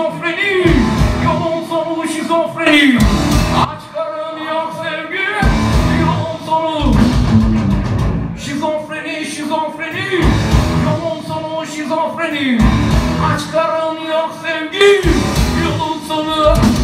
şizofreni! Yolun sonu şizofreni! Açlarım yok sevgi! Yolun sonu! Şizofreni şizofreni! Yolun sonu şizofreni! Açlarım yok sevgi! Yolun sonu!